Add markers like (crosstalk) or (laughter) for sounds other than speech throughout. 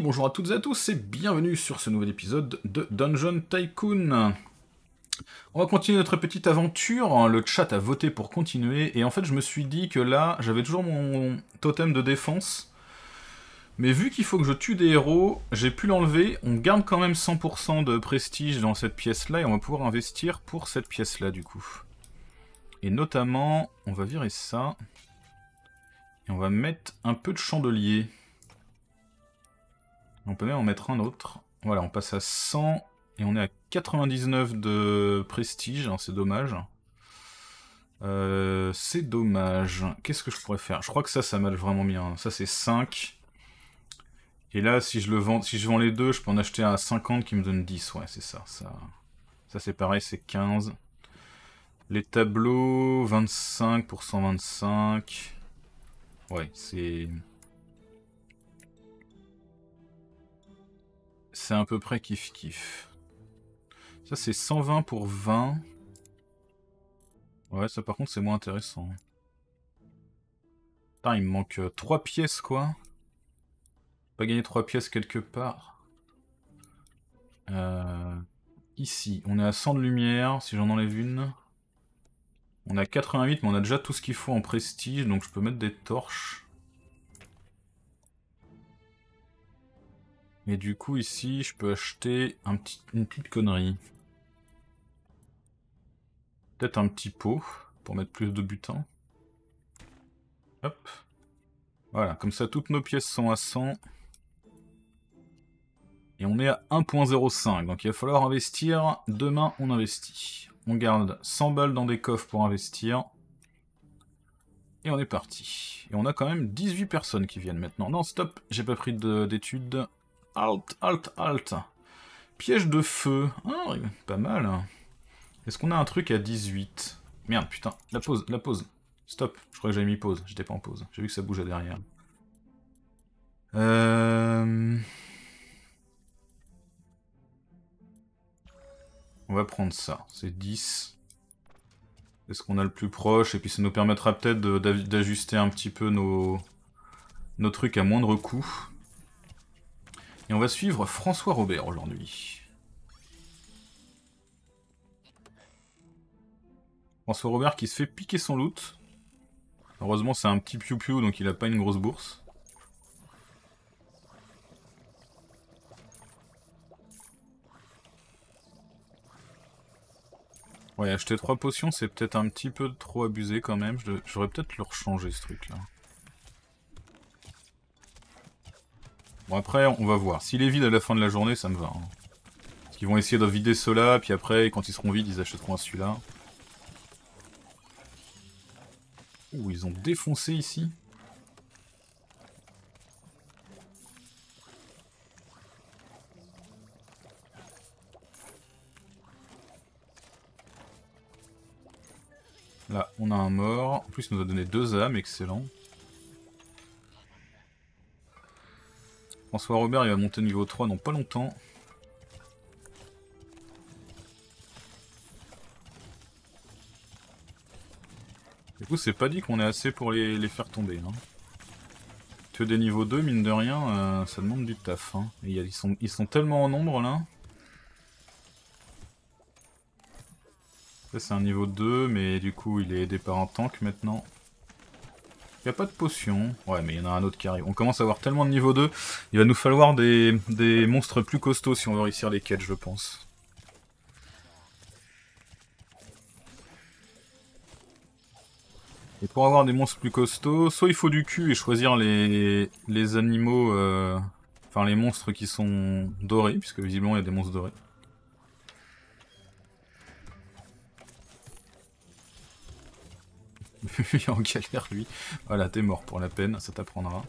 Bonjour à toutes et à tous et bienvenue sur ce nouvel épisode de Dungeon Tycoon. On va continuer notre petite aventure, le chat a voté pour continuer, et en fait je me suis dit que là, j'avais toujours mon totem de défense, mais vu qu'il faut que je tue des héros, j'ai pu l'enlever, on garde quand même 100% de prestige dans cette pièce-là, et on va pouvoir investir pour cette pièce-là du coup. Et notamment, on va virer ça, et on va mettre un peu de chandelier. On peut même en mettre un autre. Voilà, on passe à 100 et on est à 99 de prestige, hein, c'est dommage. Euh, c'est dommage. Qu'est-ce que je pourrais faire? Je crois que ça, ça marche vraiment bien. Ça, c'est 5. Et là, si je le vends, si je vends les deux, je peux en acheter un à 50 qui me donne 10. Ouais, c'est ça. Ça, ça c'est pareil, c'est 15. Les tableaux, 25 pour 125. Ouais, c'est... C'est à peu près kiff kiff. Ça c'est 120 pour 20. Ouais, ça par contre c'est moins intéressant. Putain, il me manque 3 euh, pièces quoi. Pas gagner 3 pièces quelque part. Euh, ici, on est à 100 de lumière, si j'en enlève une. On a 88, mais on a déjà tout ce qu'il faut en prestige, donc je peux mettre des torches. Et du coup, ici, je peux acheter une petite connerie. Peut-être un petit pot, pour mettre plus de butin. Hop. Voilà, comme ça, toutes nos pièces sont à 100. Et on est à 1.05, donc il va falloir investir. Demain, on investit. On garde 100 balles dans des coffres pour investir. Et on est parti. Et on a quand même 18 personnes qui viennent maintenant. Non, stop, j'ai pas pris d'études. Alt, alt, alt. Piège de feu. Ah, pas mal. Est-ce qu'on a un truc à 18 Merde, putain. La pause, la pause. Stop. Je crois que j'avais mis pause. J'étais pas en pause. J'ai vu que ça bougeait derrière. Euh... On va prendre ça, c'est 10. C'est ce qu'on a le plus proche, et puis ça nous permettra peut-être d'ajuster un petit peu nos trucs à moindre coût. Et on va suivre François Robert aujourd'hui. François Robert qui se fait piquer son loot. Heureusement c'est un petit piou-piou donc il a pas une grosse bourse. Ouais, acheter 3 potions, c'est peut-être un petit peu trop abusé quand même. J'aurais peut-être le rechanger ce truc-là. Bon, après, on va voir. S'il est vide à la fin de la journée, ça me va. Hein. Parce qu'ils vont essayer de vider ceux-là, puis après, quand ils seront vides, ils achèteront celui-là. Ouh, ils ont défoncé ici. Là, on a un mort. En plus, il nous a donné deux âmes, excellent. François Robert, il va monter niveau 3 dans pas longtemps. Du coup, c'est pas dit qu'on ait assez pour les, faire tomber. Hein. Que des niveaux 2, mine de rien, euh, ça demande du taf. Hein. Ils, sont, ils sont tellement en nombre là. c'est un niveau 2, mais du coup il est aidé par un tank maintenant. Il n'y a pas de potion. Ouais, mais il y en a un autre qui arrive. On commence à avoir tellement de niveau 2, il va nous falloir des, des monstres plus costauds si on veut réussir les quêtes, je pense. Et pour avoir des monstres plus costauds, soit il faut du cul et choisir les, les animaux, euh, enfin les monstres qui sont dorés, puisque visiblement il y a des monstres dorés. (laughs) il est en galère lui. Voilà, t'es mort pour la peine, ça t'apprendra.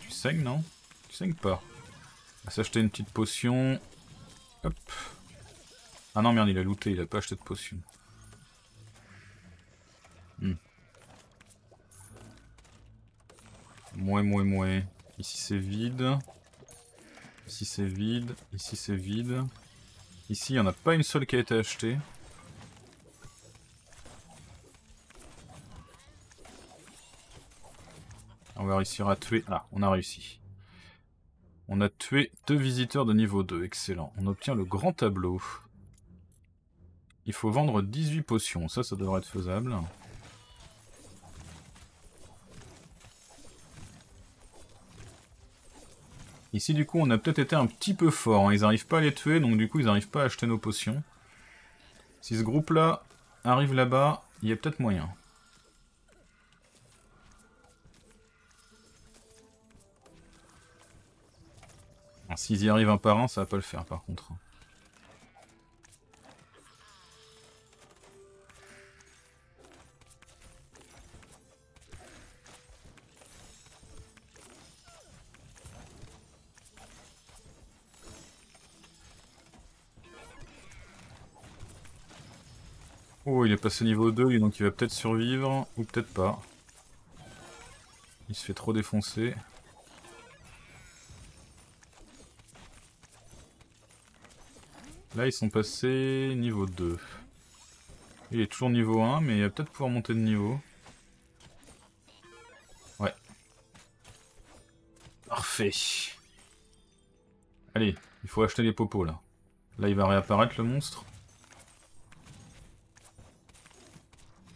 tu saignes, non? Tu saignes pas. On va s'acheter une petite potion. Hop. Ah non, merde, il a looté, il a pas acheté de potion. Hmm. Mouais, mouais, mouais. Ici c'est vide. Ici c'est vide, ici c'est vide. Ici il n'y en a pas une seule qui a été achetée. On va réussir à tuer... Ah, on a réussi. On a tué deux visiteurs de niveau 2, excellent. On obtient le grand tableau. Il faut vendre 18 potions, ça, ça devrait être faisable. Ici, du coup, on a peut-être été un petit peu fort. Hein. Ils n'arrivent pas à les tuer, donc du coup, ils n'arrivent pas à acheter nos potions. Si ce groupe-là arrive là-bas, il y a peut-être moyen. S'ils y arrivent un par un, ça va pas le faire par contre. Oh, il est passé niveau 2, donc il va peut-être survivre, ou peut-être pas. Il se fait trop défoncer. Là, ils sont passés niveau 2. Il est toujours niveau 1, mais il va peut-être pouvoir monter de niveau. Ouais. Parfait. Allez, il faut acheter les popos, là. Là, il va réapparaître, le monstre.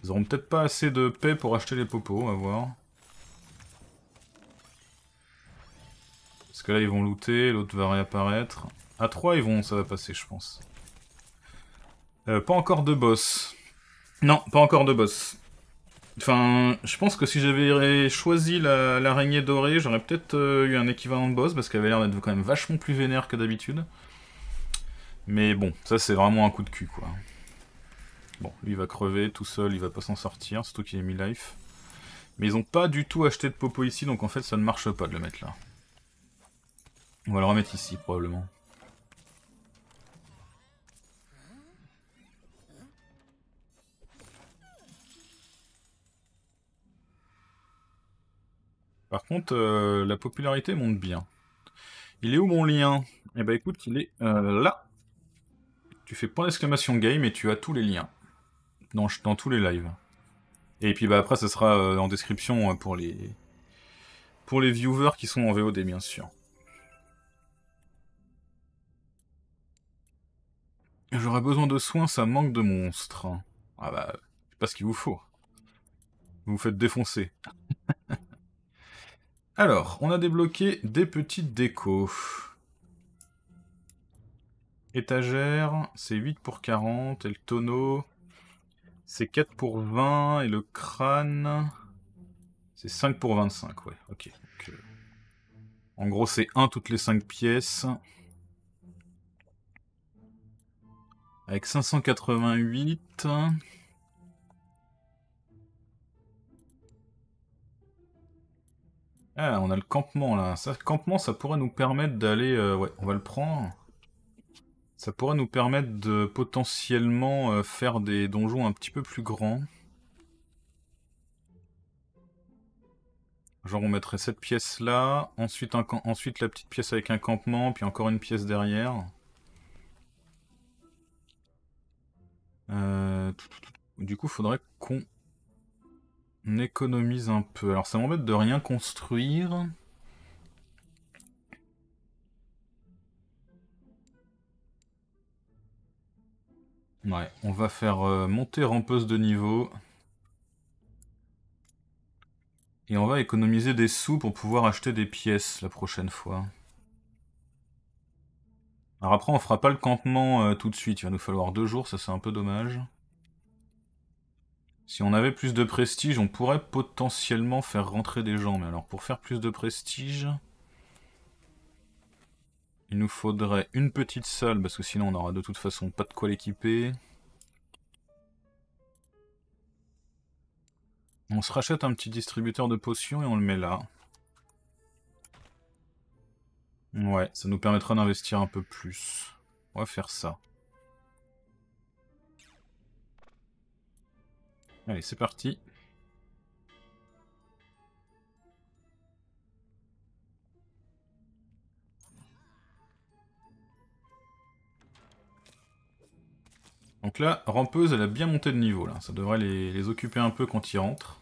Ils auront peut-être pas assez de paix pour acheter les popos, on va voir. Parce que là, ils vont looter, l'autre va réapparaître. À 3, ils vont, ça va passer, je pense. Euh, pas encore de boss. Non, pas encore de boss. Enfin, je pense que si j'avais choisi l'araignée dorée, j'aurais peut-être euh, eu un équivalent de boss, parce qu'elle avait l'air d'être quand même vachement plus vénère que d'habitude. Mais bon, ça c'est vraiment un coup de cul, quoi. Bon, lui il va crever tout seul, il va pas s'en sortir, surtout qu'il est mi-life. Mais ils ont pas du tout acheté de popo ici, donc en fait ça ne marche pas de le mettre là. On va le remettre ici, probablement. Par contre, euh, la popularité monte bien. Il est où mon lien? Eh ben écoute, il est euh, là. Tu fais point d'exclamation game et tu as tous les liens. Dans, tous les lives. Et puis bah après, ce sera euh, en description pour les... Pour les viewers qui sont en VOD, bien sûr. J'aurais besoin de soins, ça manque de monstres. Ah bah, c'est pas ce qu'il vous faut. Vous vous faites défoncer. (laughs) Alors, on a débloqué des petites décos. Étagère, c'est 8 pour 40, et le tonneau, c'est 4 pour 20, et le crâne, c'est 5 pour 25, ouais, ok. Euh, en gros, c'est 1 toutes les 5 pièces. Avec 588... Ah, on a le campement là. Ça, campement, ça pourrait nous permettre d'aller... Euh, ouais, on va le prendre. Ça pourrait nous permettre de potentiellement euh, faire des donjons un petit peu plus grands. Genre on mettrait cette pièce là, ensuite, ensuite la petite pièce avec un campement, puis encore une pièce derrière. Euh, du coup, faudrait qu'on on économise un peu. Alors ça m'embête de rien construire. On va faire euh, monter rampeuse de niveau. Et on va économiser des sous pour pouvoir acheter des pièces la prochaine fois. Alors après on fera pas le campement euh, tout de suite, il va nous falloir deux jours, ça c'est un peu dommage. Si on avait plus de prestige, on pourrait potentiellement faire rentrer des gens. Mais alors, pour faire plus de prestige... Il nous faudrait une petite salle, parce que sinon on aura de toute façon pas de quoi l'équiper. On se rachète un petit distributeur de potions et on le met là. Ouais, ça nous permettra d'investir un peu plus. On va faire ça. Allez, c'est parti. Donc là, rampeuse, elle a bien monté de niveau là. Ça devrait les, occuper un peu quand ils rentrent.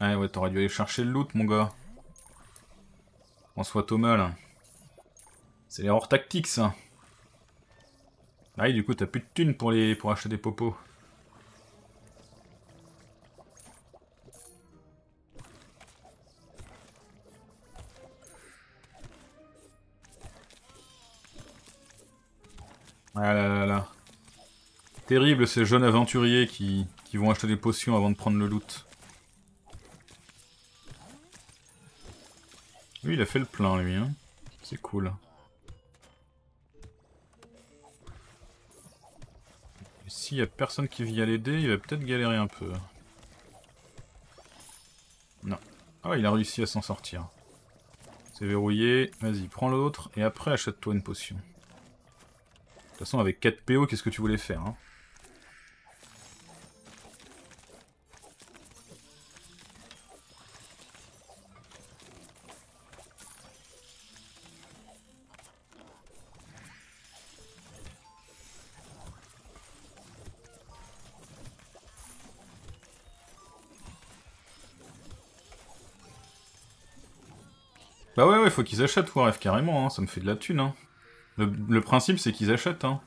Ouais, ouais, t'aurais dû aller chercher le loot, mon gars. François Thomas, là. C'est l'erreur tactique, ça. Ah oui, du coup, t'as plus de thunes pour, les... pour acheter des popos. Terrible ces jeunes aventuriers qui, qui vont acheter des potions avant de prendre le loot. Lui, il a fait le plein, lui. Hein. C'est cool. S'il y a personne qui vient l'aider, il va peut-être galérer un peu. Non. Ah, il a réussi à s'en sortir. C'est verrouillé. Vas-y, prends l'autre, et après achète-toi une potion. De toute façon, avec 4 PO, qu'est-ce que tu voulais faire hein? Qu'ils achètent Warf carrément, hein, ça me fait de la thune. Hein. Le, principe, c'est qu'ils achètent. Hein.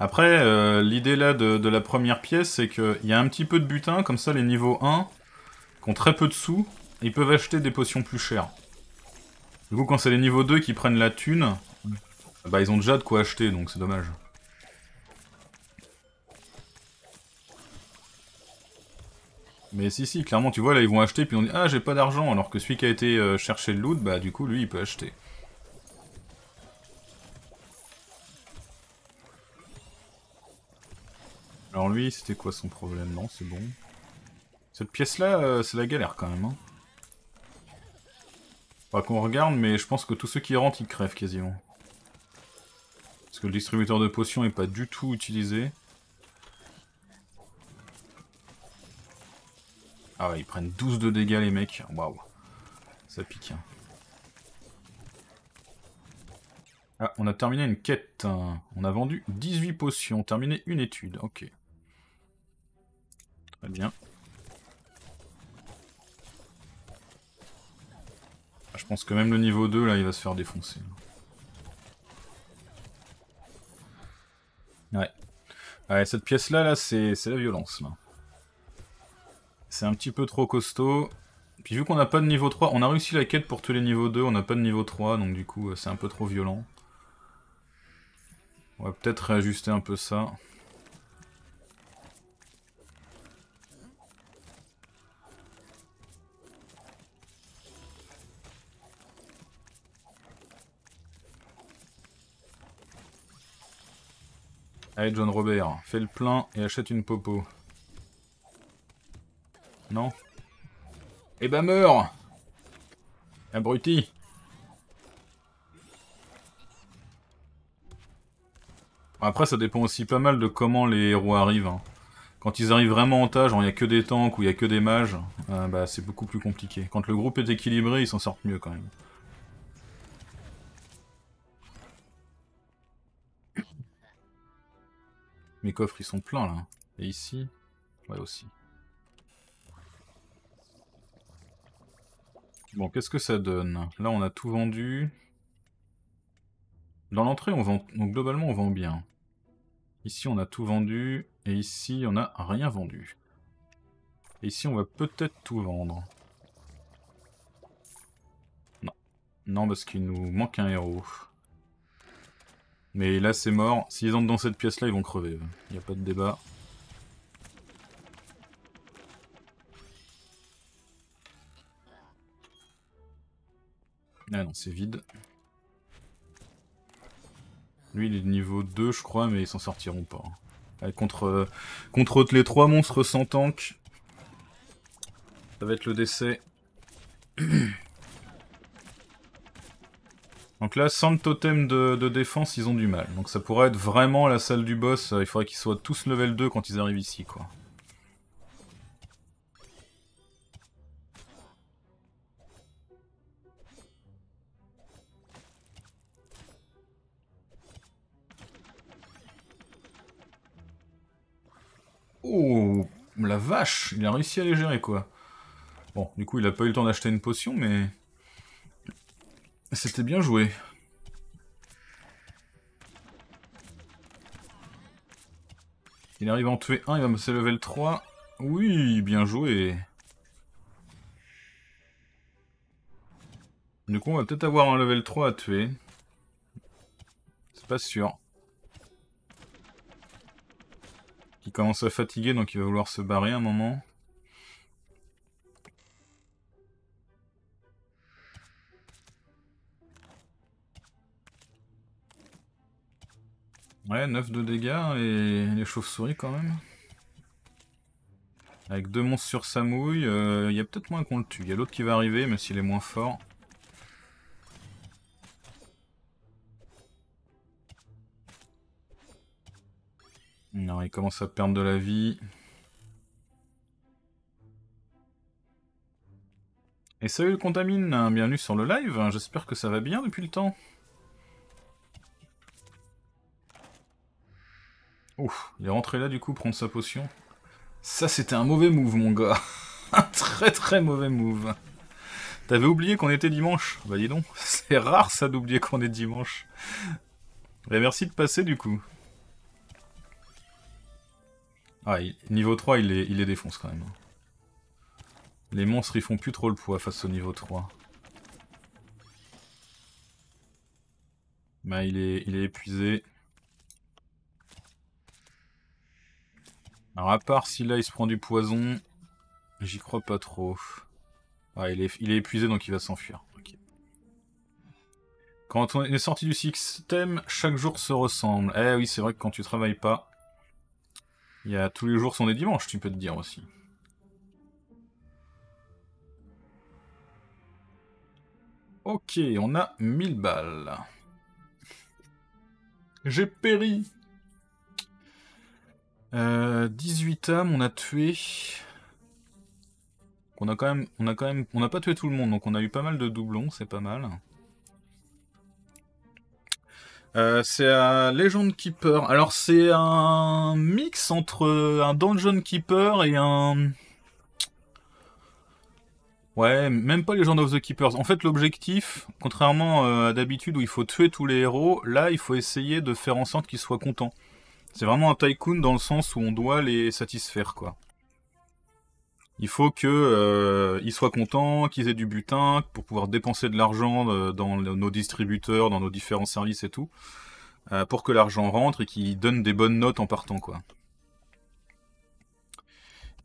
Après, euh, l'idée là de, la première pièce, c'est qu'il y a un petit peu de butin, comme ça les niveaux 1, qui ont très peu de sous, ils peuvent acheter des potions plus chères. Du coup, quand c'est les niveaux 2 qui prennent la thune, bah ils ont déjà de quoi acheter, donc c'est dommage. Mais si, si, clairement, tu vois, là, ils vont acheter, puis on dit « Ah, j'ai pas d'argent », alors que celui qui a été euh, chercher le loot, bah, du coup, lui, il peut acheter. Alors lui, c'était quoi son problème? Non, c'est bon. Cette pièce-là, euh, c'est la galère, quand même. Hein. Pas qu'on regarde, mais je pense que tous ceux qui rentrent, ils crèvent, quasiment. Parce que le distributeur de potions est pas du tout utilisé. Ah ouais, ils prennent 12 de dégâts les mecs. Waouh. Ça pique. Hein. Ah, on a terminé une quête. On a vendu 18 potions, terminé une étude. Ok. Très bien. Ah, je pense que même le niveau 2, là, il va se faire défoncer. Ouais. Ouais, cette pièce-là, là, c'est la violence, là. C'est un petit peu trop costaud. Puis vu qu'on n'a pas de niveau 3, on a réussi la quête pour tous les niveaux 2, on n'a pas de niveau 3, donc du coup c'est un peu trop violent. On va peut-être réajuster un peu ça. Allez John Robert, fais le plein et achète une popo. Non Eh ben meurs Abruti Après, ça dépend aussi pas mal de comment les héros arrivent. Hein. Quand ils arrivent vraiment en genre il n'y a que des tanks ou il n'y a que des mages, euh, bah c'est beaucoup plus compliqué. Quand le groupe est équilibré, ils s'en sortent mieux quand même. Mes coffres ils sont pleins là. Et ici? Ouais aussi. Bon, qu'est-ce que ça donne? Là, on a tout vendu. Dans l'entrée, on vend... Donc, globalement, on vend bien. Ici, on a tout vendu. Et ici, on n'a rien vendu. Et ici, on va peut-être tout vendre. Non. Non, parce qu'il nous manque un héros. Mais là, c'est mort. S'ils entrent dans cette pièce-là, ils vont crever. Il n'y a pas de débat. Ah non, c'est vide. Lui, il est de niveau 2, je crois, mais ils s'en sortiront pas. contre, euh, les trois monstres sans tank, ça va être le décès. (clears throat) Donc là, sans le totem de, de, défense, ils ont du mal. Donc ça pourrait être vraiment la salle du boss. Il faudrait qu'ils soient tous level 2 quand ils arrivent ici, quoi. Oh, la vache, il a réussi à les gérer, quoi. Bon, du coup, il a pas eu le temps d'acheter une potion, mais... C'était bien joué. Il arrive à en tuer un, il va me level 3. Oui, bien joué. Du coup, on va peut-être avoir un level 3 à tuer. C'est pas sûr. Il commence à fatiguer, donc il va vouloir se barrer un moment. Ouais, 9 de dégâts et les chauves-souris quand même. Avec deux monstres sur sa mouille, euh, il y a peut-être moins qu'on le tue. Il y a l'autre qui va arriver, mais s'il est moins fort. Non, il commence à perdre de la vie. Et salut le Contamine, bienvenue sur le live, j'espère que ça va bien depuis le temps. Ouf, il est rentré là du coup prendre sa potion. Ça c'était un mauvais move mon gars. (laughs) un très très mauvais move. T'avais oublié qu'on était dimanche Bah dis donc, (laughs) c'est rare ça d'oublier qu'on est dimanche. Et merci de passer du coup. Ah, niveau 3 il les, il défonce quand même. Les monstres ils font plus trop le poids face au niveau 3. Bah il est, il est épuisé. Alors à part si là il se prend du poison, j'y crois pas trop. Ah, il, est, il est épuisé donc il va s'enfuir. Quand on est sorti du système, chaque jour se ressemble. Eh oui, c'est vrai que quand tu travailles pas, il tous les jours sont des dimanches, tu peux te dire aussi. Ok, on a 1000 balles. J'ai péri 18 euh, âmes, on a tué. On a quand même, on a quand même, on n'a pas tué tout le monde, donc on a eu pas mal de doublons, c'est pas mal. Euh, c'est un Legend Keeper. Alors c'est un mix entre un Dungeon Keeper et un... Ouais, même pas Legend of the Keepers. En fait, l'objectif, contrairement euh, à d'habitude où il faut tuer tous les héros, là, il faut essayer de faire en sorte qu'ils soient contents. C'est vraiment un tycoon dans le sens où on doit les satisfaire, quoi. Il faut que euh, ils soient contents, qu'ils aient du butin pour pouvoir dépenser de l'argent euh, dans nos distributeurs, dans nos différents services et tout, euh, pour que l'argent rentre et qu'ils donnent des bonnes notes en partant, quoi.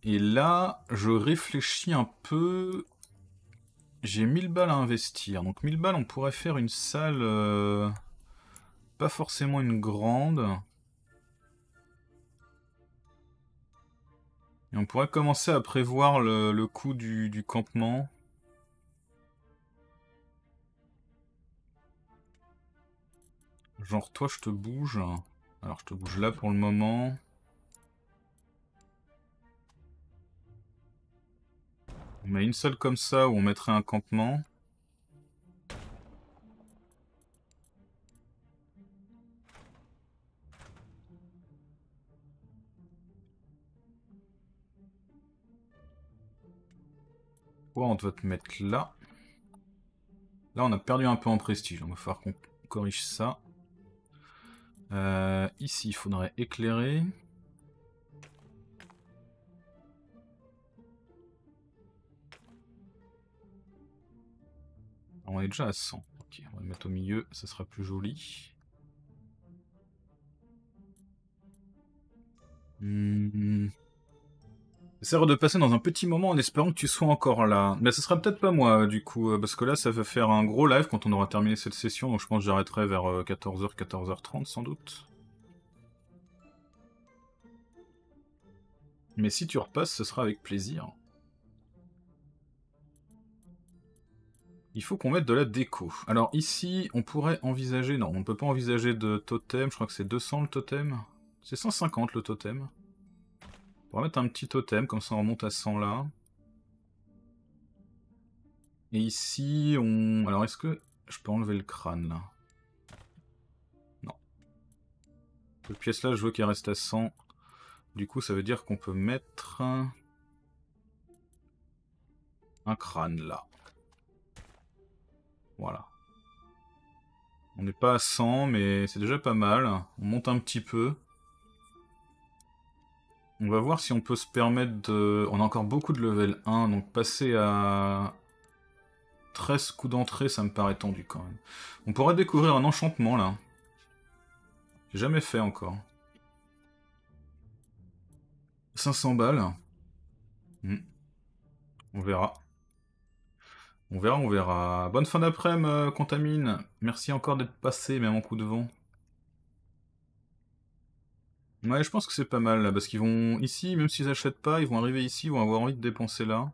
Et là, je réfléchis un peu. J'ai 1000 balles à investir. Donc 1000 balles, on pourrait faire une salle... Pas forcément une grande. Et on pourrait commencer à prévoir le, coût du, campement. Genre toi je te bouge. Alors je te bouge là pour le moment. On met une seule comme ça où on mettrait un campement. On doit te mettre là? Là, on a perdu un peu en prestige. On va falloir qu'on corrige ça. Euh, ici, il faudrait éclairer. On est déjà à 100. Ok, on va le mettre au milieu, ça sera plus joli. Hmm. J'essaierai de passer dans un petit moment en espérant que tu sois encore là. Mais ce sera peut-être pas moi, du coup, euh, parce que là, ça va faire un gros live quand on aura terminé cette session, donc je pense que j'arrêterai vers 14h, euh, 14h30 sans doute. Mais si tu repasses, ce sera avec plaisir. Il faut qu'on mette de la déco. Alors ici, on pourrait envisager... Non, on ne peut pas envisager de totem. Je crois que c'est 200 le totem. C'est 150 le totem. On va mettre un petit totem, comme ça on remonte à 100 là. Et ici, on... Alors, est-ce que je peux enlever le crâne, là? Non. Cette pièce-là, je veux qu'elle reste à 100. Du coup, ça veut dire qu'on peut mettre un, un crâne là. Voilà. On n'est pas à 100, mais c'est déjà pas mal. On monte un petit peu. On va voir si on peut se permettre de... On a encore beaucoup de level 1, donc passer à 13 coups d'entrée, ça me paraît tendu quand même. On pourrait découvrir un enchantement là. J'ai jamais fait encore. 500 balles. Hmm. On verra. On verra, on verra. Bonne fin d'après-midi, euh, Contamine. Merci encore d'être passé, même en coup de vent. Ouais, je pense que c'est pas mal, là, parce qu'ils vont... Ici, même s'ils achètent pas, ils vont arriver ici, ils vont avoir envie de dépenser là.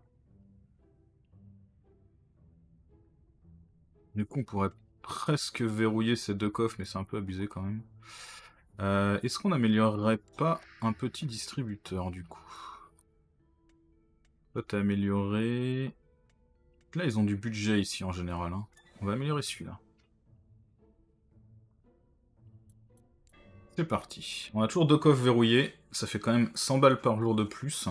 Du coup, on pourrait presque verrouiller ces deux coffres, mais c'est un peu abusé quand même. Euh, est-ce qu'on n'améliorerait pas un petit distributeur, du coup? Peut améliorer... Là, ils ont du budget ici, en général. Hein. On va améliorer celui-là. C'est parti. On a toujours deux coffres verrouillés. Ça fait quand même 100 balles par jour de plus.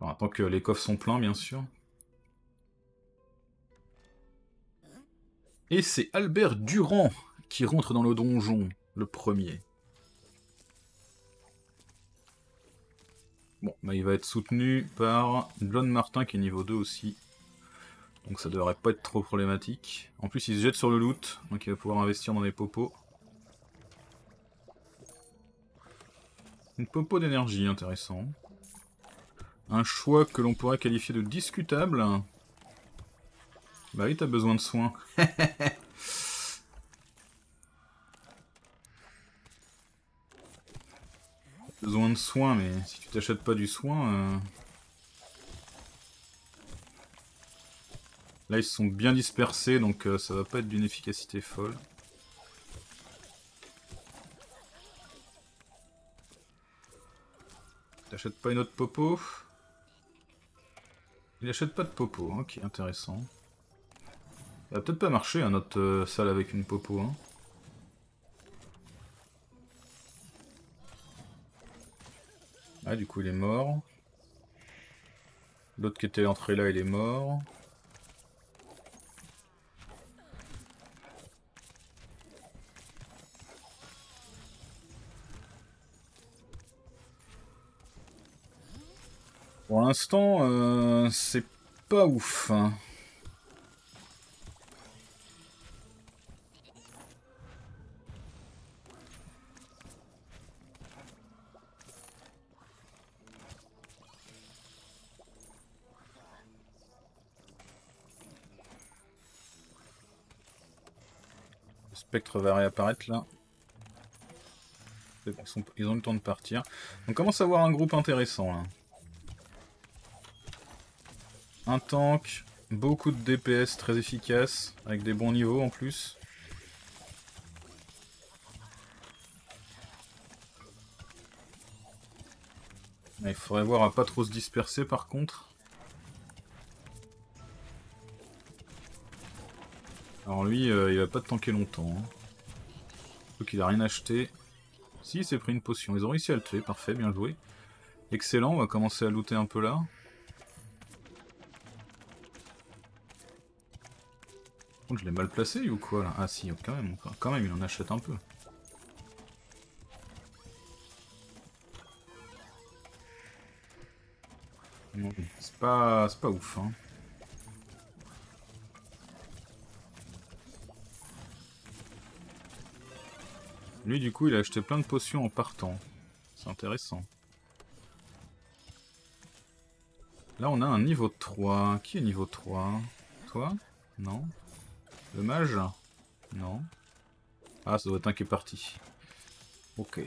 tant que les coffres sont pleins, bien sûr. Et c'est Albert Durand qui rentre dans le donjon, le premier. Bon, bah il va être soutenu par John Martin qui est niveau 2 aussi. Donc ça devrait pas être trop problématique. En plus il se jette sur le loot, donc il va pouvoir investir dans les popos. Une popo d'énergie, intéressant. Un choix que l'on pourrait qualifier de discutable. Bah oui, t'as besoin de soins. (laughs) besoin de soins, mais si tu t'achètes pas du soin... Euh, là, ils sont bien dispersés, donc euh, ça va pas être d'une efficacité folle. T'achètes pas une autre popo Il achète pas de popo, ok, intéressant. Ça va peut-être pas marcher, hein, notre euh, salle avec une popo. Hein. Ah, du coup, il est mort. L'autre qui était entré là, il est mort. Pour l'instant, euh, c'est pas ouf. Hein. spectre va réapparaître là. ils, ont le temps de partir. On commence à avoir un groupe intéressant là. Un tank, beaucoup de DPS très efficace, avec des bons niveaux en plus. Il faudrait voir à pas trop se disperser par contre. Alors lui, euh, il va pas tanker longtemps. Hein. Qu'il a rien acheté. Si, il s'est pris une potion. Ils ont réussi à le tuer, parfait, bien joué. Excellent, on va commencer à looter un peu là. Je l'ai mal placé ou quoi là? Ah si, quand même, quand même, il en achète un peu. C'est pas, pas ouf, hein. Lui, du coup, il a acheté plein de potions en partant. C'est intéressant. Là, on a un niveau 3. Qui est niveau 3 Toi? Non? Le mage Non. Ah, ça doit être un qui est parti. Ok.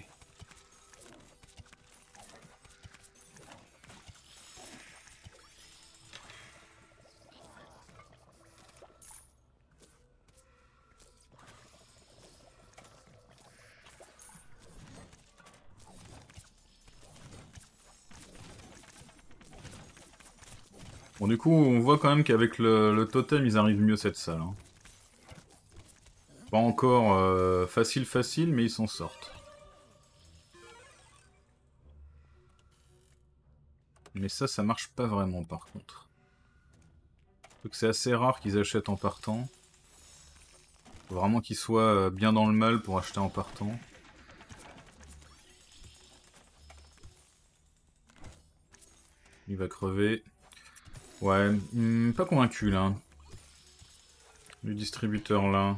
Bon, du coup, on voit quand même qu'avec le, totem, ils arrivent mieux cette salle. Hein. Pas encore euh, facile facile, mais ils s'en sortent. Mais ça, ça marche pas vraiment par contre. Donc c'est assez rare qu'ils achètent en partant. Faut vraiment qu'ils soient euh, bien dans le mal pour acheter en partant. Il va crever. Ouais, hmm, pas convaincu là. Du distributeur là.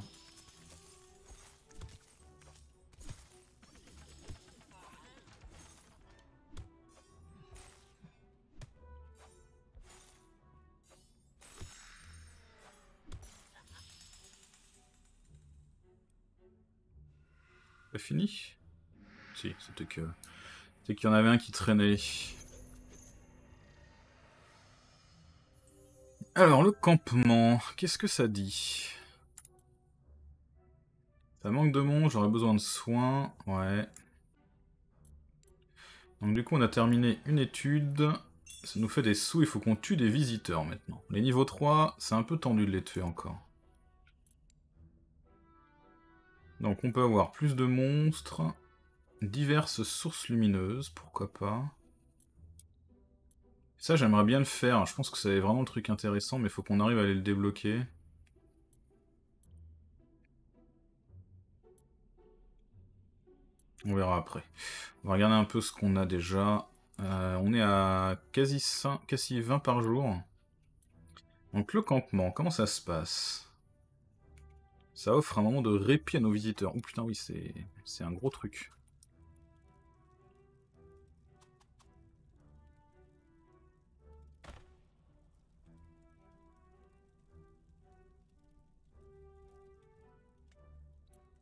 Fini? Si, c'était que... C'était qu'il y en avait un qui traînait. Alors, le campement, qu'est-ce que ça dit? Ça manque de monde, j'aurais besoin de soins, ouais. Donc du coup, on a terminé une étude. Ça nous fait des sous, il faut qu'on tue des visiteurs maintenant. Les niveaux 3, c'est un peu tendu de les tuer encore. Donc on peut avoir plus de monstres, diverses sources lumineuses, pourquoi pas. Ça j'aimerais bien le faire, je pense que c'est vraiment le truc intéressant, mais faut qu'on arrive à aller le débloquer. On verra après. On va regarder un peu ce qu'on a déjà. Euh, on est à quasi, 5, quasi 20 par jour. Donc le campement, comment ça se passe? Ça offre un moment de répit à nos visiteurs. Oh putain, oui, c'est un gros truc.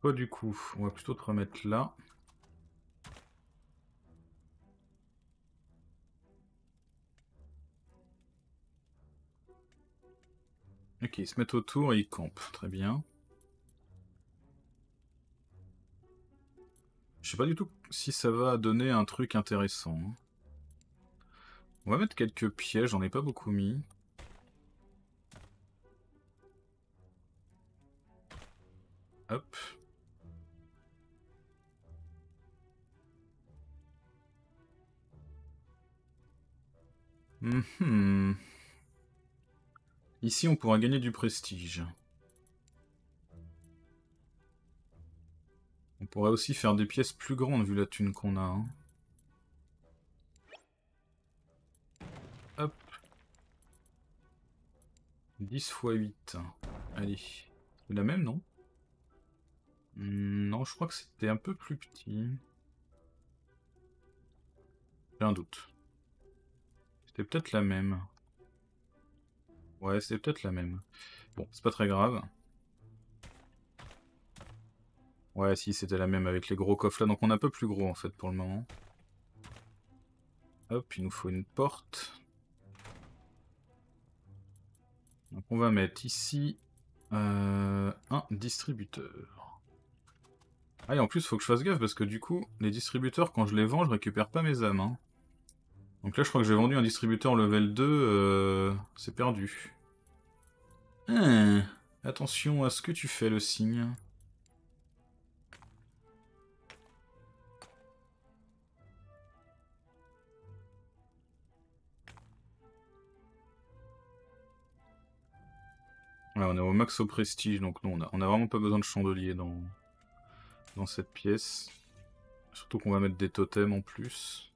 Quoi du coup On va plutôt te remettre là. Ok, ils se mettent autour et ils campent. Très bien. Je sais pas du tout si ça va donner un truc intéressant. On va mettre quelques pièges, j'en ai pas beaucoup mis. Hop. Mhm. Ici, on pourra gagner du prestige. On pourrait aussi faire des pièces plus grandes vu la thune qu'on a. Hein. Hop. 10 x 8. Allez. C'est la même, non? Hmm, Non, je crois que c'était un peu plus petit. J'ai un doute. C'était peut-être la même. Ouais, c'était peut-être la même. Bon, c'est pas très grave. Ouais, si, c'était la même avec les gros coffres là. Donc on a un peu plus gros en fait pour le moment. Hop, il nous faut une porte. Donc on va mettre ici euh, un distributeur. Ah et en plus faut que je fasse gaffe parce que du coup les distributeurs quand je les vends je récupère pas mes âmes. Hein. Donc là je crois que j'ai vendu un distributeur level 2, euh, c'est perdu. Hein, attention à ce que tu fais le signe. On est au max au prestige, donc non, on a, vraiment pas besoin de chandelier dans, dans cette pièce. Surtout qu'on va mettre des totems en plus.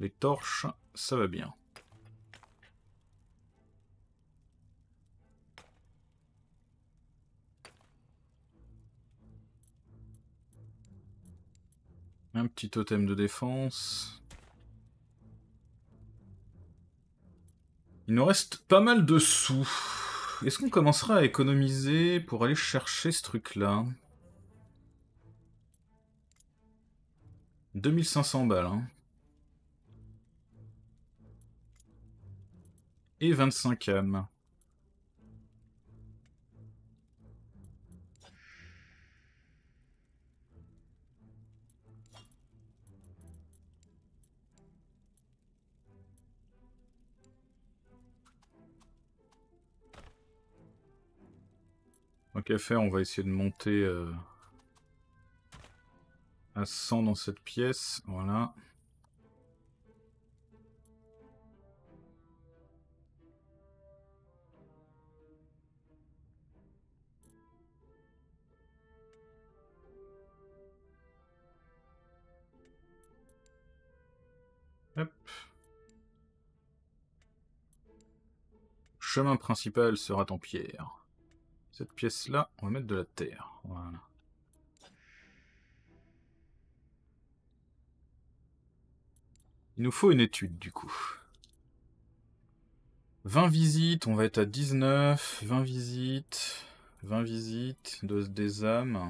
Les torches, ça va bien. Un petit totem de défense. Il nous reste pas mal de sous. Est-ce qu'on commencera à économiser pour aller chercher ce truc-là? 2500 balles. Hein. Et 25 âmes. Faire, on va essayer de monter euh, à 100 dans cette pièce. Voilà. Chemin principal sera en pierre. Cette pièce-là, on va mettre de la terre. Voilà. Il nous faut une étude, du coup. 20 visites, on va être à 19. 20 visites. 20 visites. Dose des âmes.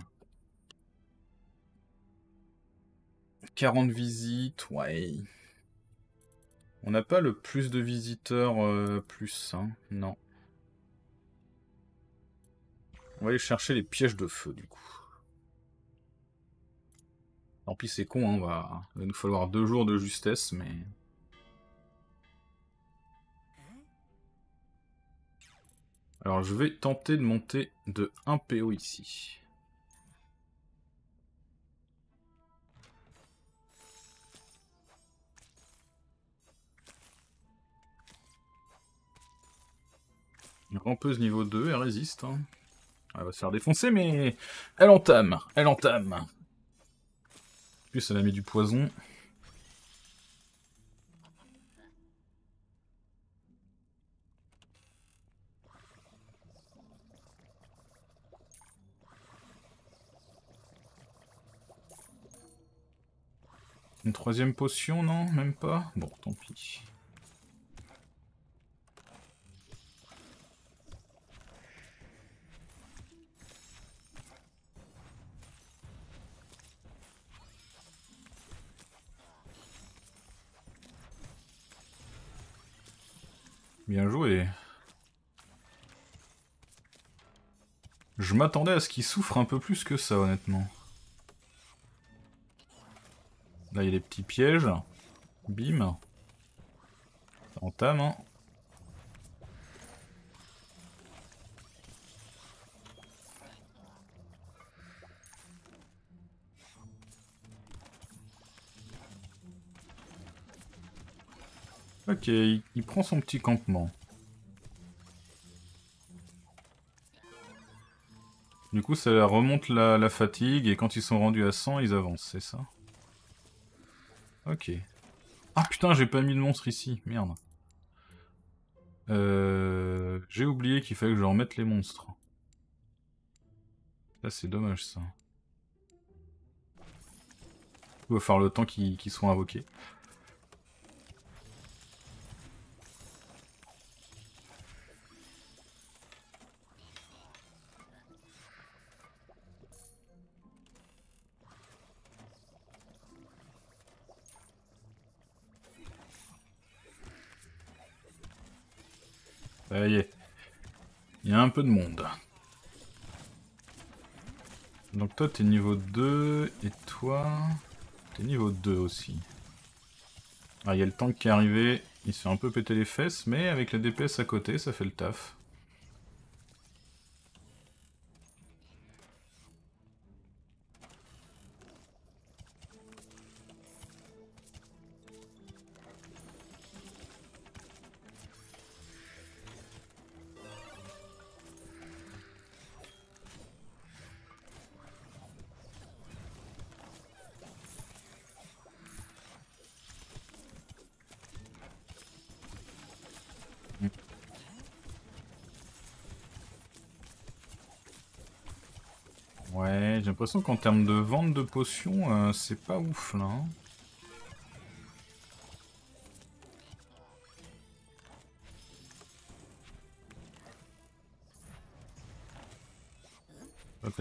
40 visites, ouais. On n'a pas le plus de visiteurs euh, plus, hein non. On va aller chercher les pièges de feu, du coup. Tant pis, c'est con, hein, va... il va nous falloir deux jours de justesse, mais... Alors, je vais tenter de monter de 1 PO ici. Rampeuse niveau 2, elle résiste. Hein. Elle va se faire défoncer, mais elle entame. Elle entame. En plus, elle a mis du poison. Une troisième potion, non? Même pas? Bon, tant pis. Bien joué. Je m'attendais à ce qu'il souffre un peu plus que ça, honnêtement. Là, il y a des petits pièges. Bim. Ça entame, hein. Ok, il, prend son petit campement. Du coup, ça remonte la, fatigue, et quand ils sont rendus à 100, ils avancent, c'est ça? Ok. Ah putain, j'ai pas mis de monstre ici, merde. Euh, j'ai oublié qu'il fallait que je remette les monstres. Là, c'est dommage, ça. Il va falloir le temps qu'ils soient invoqués. Il y a un peu de monde. Donc toi t'es niveau 2 et toi t'es niveau 2 aussi. Ah il y a le tank qui est arrivé, il se fait un peu péter les fesses mais avec la DPS à côté ça fait le taf. L'impression qu'en termes de vente de potions, euh, c'est pas ouf là. Hein.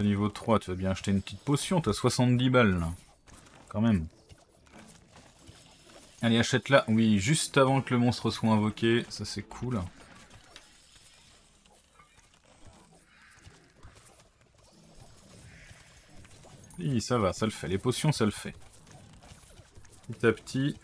niveau 3, tu vas bien acheter une petite potion, t'as 70 balles là. Quand même. Allez, achète-la. Oui, juste avant que le monstre soit invoqué, ça c'est cool. Ça va, ça le fait. Les potions, ça le fait. Petit à petit.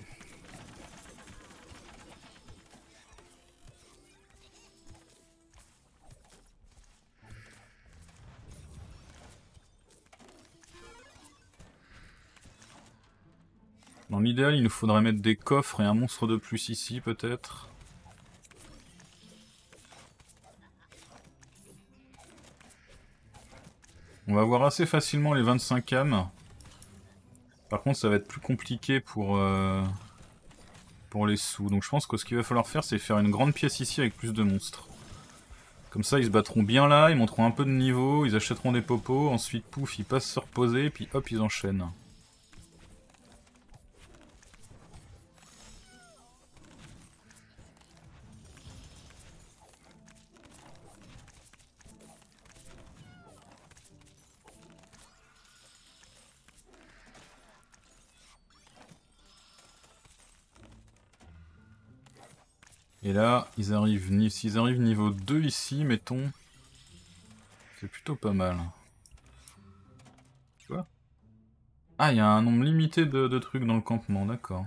Dans l'idéal, il nous faudrait mettre des coffres et un monstre de plus ici, peut-être. Va avoir assez facilement les 25 âmes. Par contre, ça va être plus compliqué pour... Euh, pour les sous. Donc je pense que ce qu'il va falloir faire, c'est faire une grande pièce ici avec plus de monstres. Comme ça, ils se battront bien là, ils monteront un peu de niveau, ils achèteront des popos, ensuite pouf, ils passent se reposer, puis hop, ils enchaînent. Là, ils arrivent, s'ils arrivent niveau 2 ici, mettons, c'est plutôt pas mal. Tu Ah, il y a un nombre limité de, trucs dans le campement, d'accord.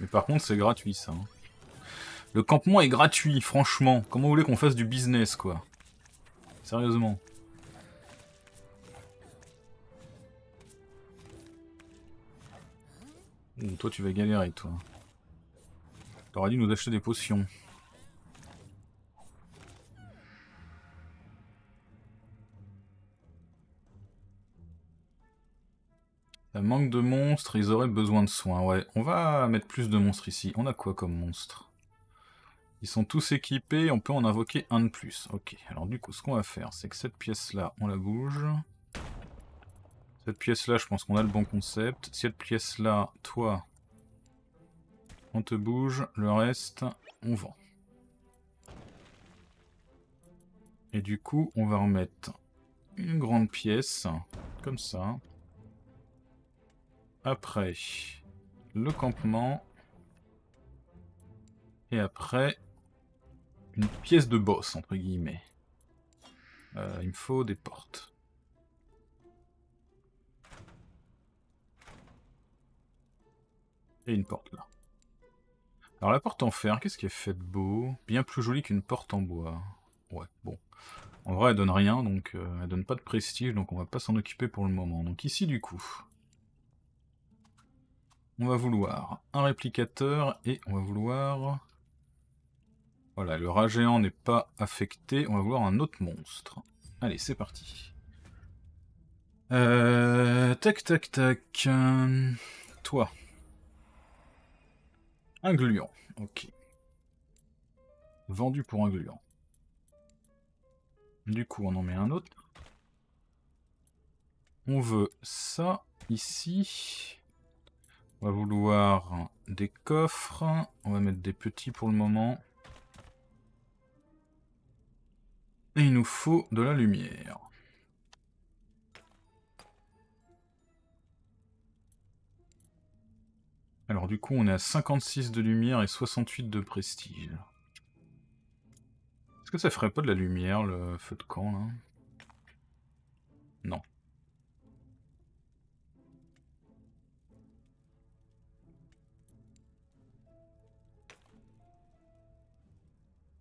Mais par contre, c'est gratuit, ça. Hein. Le campement est gratuit, franchement. Comment vous voulez qu'on fasse du business, quoi? Sérieusement. Toi tu vas galérer toi. T'aurais dû nous acheter des potions. Ça manque de monstres, ils auraient besoin de soins. Ouais, on va mettre plus de monstres ici. On a quoi comme monstres? Ils sont tous équipés, on peut en invoquer un de plus. Ok, alors du coup, ce qu'on va faire, c'est que cette pièce-là, on la bouge. Cette pièce-là, je pense qu'on a le bon concept. Cette pièce-là, toi, on te bouge. Le reste, on vend. Et du coup, on va remettre une grande pièce, comme ça. Après, le campement. Et après, une pièce de boss, entre guillemets. Euh, il me faut des portes. Et une porte là. Alors la porte en fer, qu'est-ce qui est fait de beau? Bien plus joli qu'une porte en bois. Ouais, bon. En vrai, elle donne rien, donc euh, elle donne pas de prestige, donc on va pas s'en occuper pour le moment. Donc ici, du coup, on va vouloir un réplicateur et on va vouloir... Voilà, le rat géant n'est pas affecté, on va vouloir un autre monstre. Allez, c'est parti. Euh... Tac, tac, tac. Toi. Un gluant, ok. Vendu pour un gluant. Du coup, on en met un autre. On veut ça ici. On va vouloir des coffres. On va mettre des petits pour le moment. Et il nous faut de la lumière. Alors du coup, on est à 56 de lumière et 68 de prestige. Est-ce que ça ferait pas de la lumière, le feu de camp, là? Non.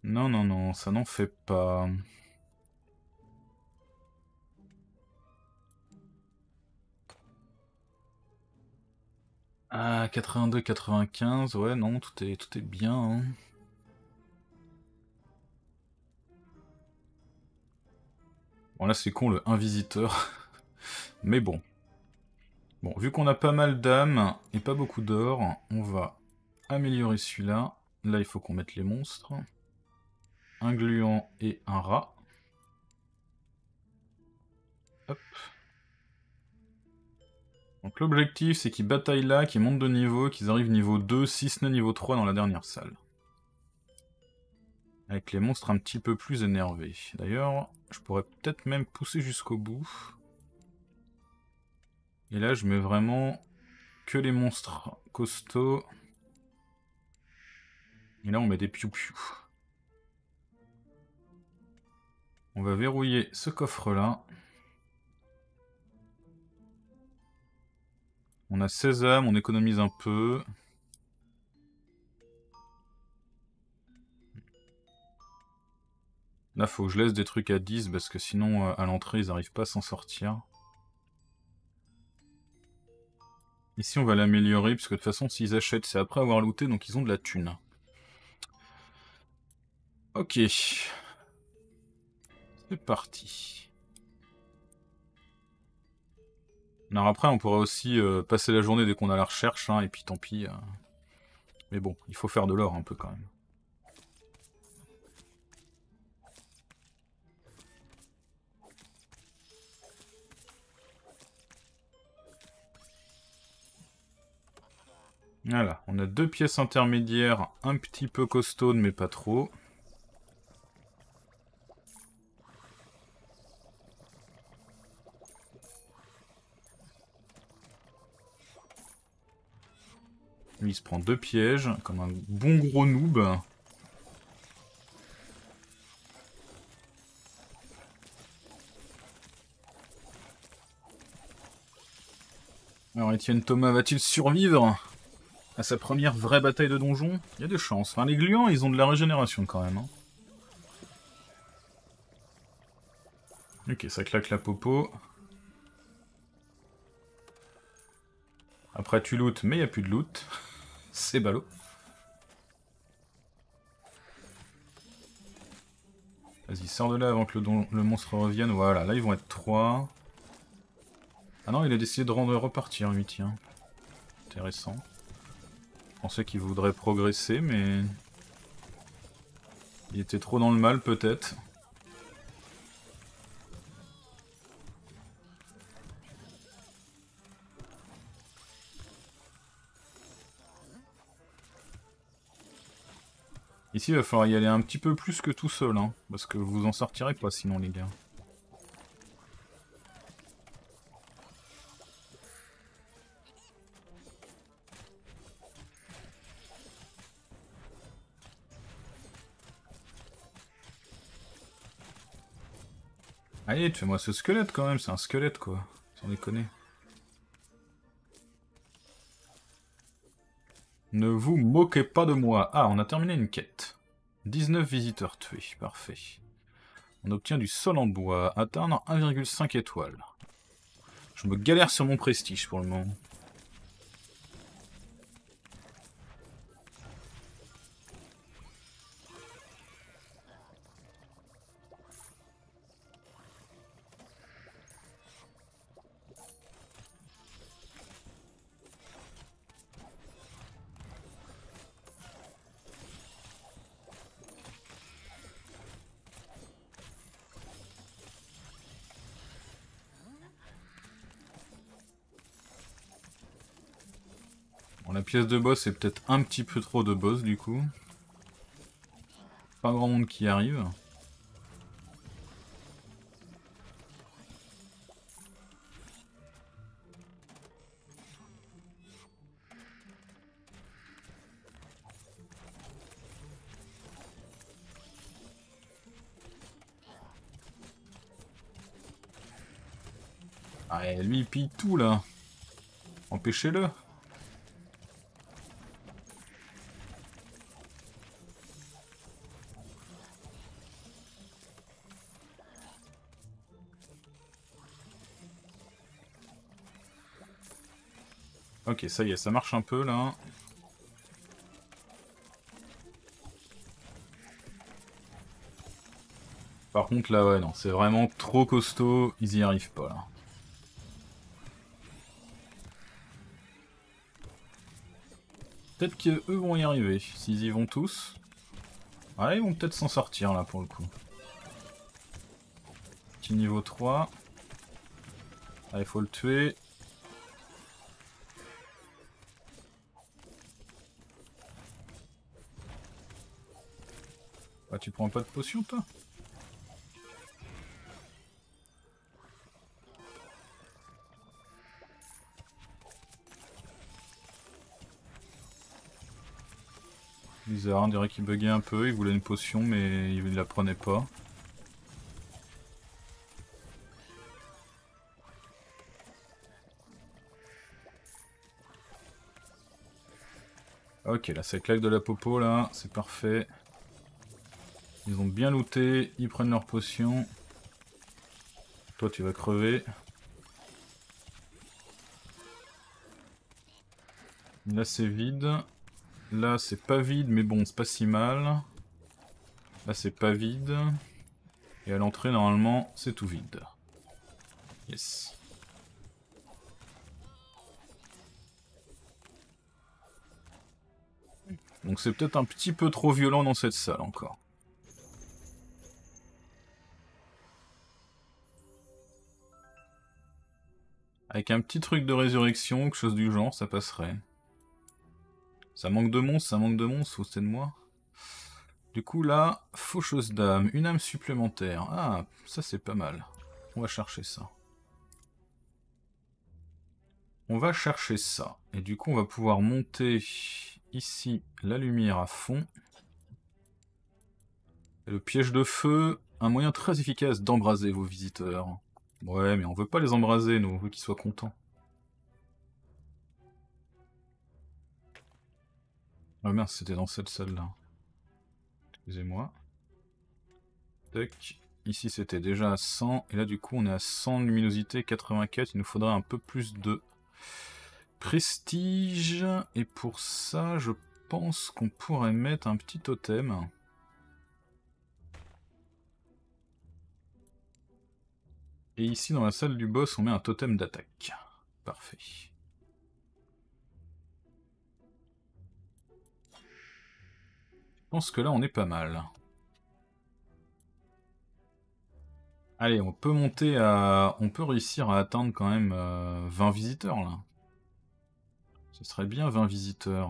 Non, non, non, ça n'en fait pas. Ah, 82, 95, ouais, non, tout est, tout est bien. Hein. Bon, là, c'est con, le 1 visiteur. (laughs) Mais bon. Bon, vu qu'on a pas mal d'âmes et pas beaucoup d'or, on va améliorer celui-là. Là, il faut qu'on mette les monstres. Un gluant et un rat. Hop. Donc l'objectif c'est qu'ils bataillent là, qu'ils montent de niveau, qu'ils arrivent niveau 2, si ce n'est niveau 3 dans la dernière salle. Avec les monstres un petit peu plus énervés. D'ailleurs, je pourrais peut-être même pousser jusqu'au bout. Et là je mets vraiment que les monstres costauds. Et là on met des piou-piou. On va verrouiller ce coffre On a 16 âmes, on économise un peu. Là, faut que je laisse des trucs à 10 parce que sinon, euh, à l'entrée, ils n'arrivent pas à s'en sortir. Ici, on va l'améliorer parce que de toute façon, s'ils achètent, c'est après avoir looté, donc ils ont de la thune. Ok. C'est parti. Alors après, on pourrait aussi euh, passer la journée dès qu'on a la recherche, hein, et puis tant pis. Euh. Mais bon, il faut faire de l'or un peu quand même. Voilà, on a deux pièces intermédiaires, un petit peu costaudes, mais pas trop. Il se prend deux pièges, comme un bon gros noob. Alors, Etienne Thomas va-t-il survivre à sa première vraie bataille de donjon? Il y a des chances. Enfin, les gluants, ils ont de la régénération quand même. Hein. Ok, ça claque la popo. Après, tu loot, mais il n'y a plus de loot. C'est ballot. Vas-y, sors de là avant que le, monstre revienne. Voilà, là ils vont être 3. Ah non, il a décidé de repartir, lui, tiens. Intéressant. Je pensais qu'il voudrait progresser, mais... Il était trop dans le mal, peut-être. Ici, il va falloir y aller un petit peu plus que tout seul, hein, parce que vous en sortirez pas sinon, les gars. Allez, fais-moi ce squelette quand même, c'est un squelette quoi, sans déconner. Ne vous moquez pas de moi. Ah, on a terminé une quête. 19 visiteurs tués, parfait. On obtient du sol en bois, atteindre 1,5 étoiles. Je me galère sur mon prestige pour le moment. De boss est peut-être un petit peu trop de boss du coup. Pas grand monde qui arrive. Ah, lui il pille tout là. Empêchez-le. Ça y est, ça marche un peu là. Par contre là, ouais, non, c'est vraiment trop costaud, ils y arrivent pas là. Peut-être qu'eux vont y arriver, s'ils y vont tous. Ouais, ils vont peut-être s'en sortir là pour le coup. Petit niveau 3. il faut le tuer. Tu prends pas de potion, toi Bizarre, on dirait qu'il buguait un peu, il voulait une potion mais il la prenait pas. Ok, là c'est claque de la popo là, c'est parfait. Ils ont bien looté, ils prennent leurs potions. Toi tu vas crever. Là c'est vide. Là c'est pas vide mais bon c'est pas si mal. Là c'est pas vide. Et à l'entrée normalement c'est tout vide. Yes. Donc c'est peut-être un petit peu trop violent dans cette salle encore. Avec un petit truc de résurrection, quelque chose du genre, ça passerait. Ça manque de monstres, ça manque de monstres, faut de moi. Du coup là, faucheuse d'âme, une âme supplémentaire. Ah, ça c'est pas mal. On va chercher ça. On va chercher ça. Et du coup on va pouvoir monter ici la lumière à fond. Le piège de feu, un moyen très efficace d'embraser vos visiteurs. Ouais, mais on veut pas les embraser, nous, on veut qu'ils soient contents. Ah merde, c'était dans cette salle-là. Excusez-moi. Tac. Ici, c'était déjà à 100. Et là, du coup, on est à 100 luminosité, 84. Il nous faudrait un peu plus de prestige. Et pour ça, je pense qu'on pourrait mettre un petit totem. Et ici, dans la salle du boss, on met un totem d'attaque. Parfait. Je pense que là, on est pas mal. Allez, on peut monter à... On peut réussir à atteindre quand même 20 euh, visiteurs, là. Ce serait bien 20 visiteurs.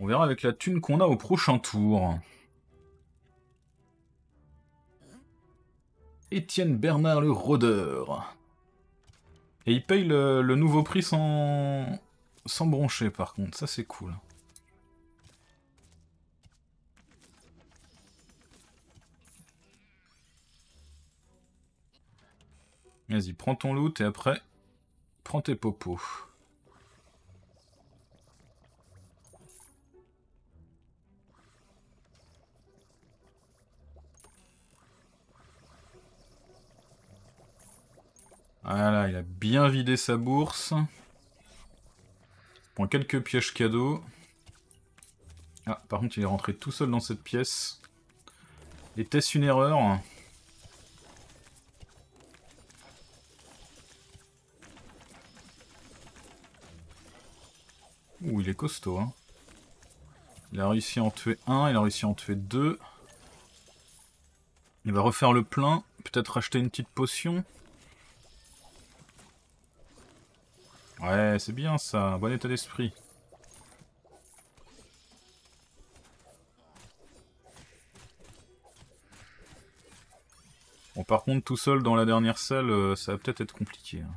On verra avec la thune qu'on a au prochain tour. Étienne Bernard le rôdeur. Et il paye le, nouveau prix sans, sans broncher par contre, ça c'est cool. Vas-y, prends ton loot et après, prends tes popos. Voilà, il a bien vidé sa bourse. Prend quelques pièges cadeaux. Ah, par contre, il est rentré tout seul dans cette pièce. Était-ce une erreur Ouh, il est costaud, hein. Il a réussi à en tuer un, il a réussi à en tuer deux. Il va refaire le plein, peut-être acheter une petite potion. Ouais, c'est bien ça, bon état d'esprit. Bon, par contre, tout seul dans la dernière salle, euh, ça va peut-être être compliqué. Hein.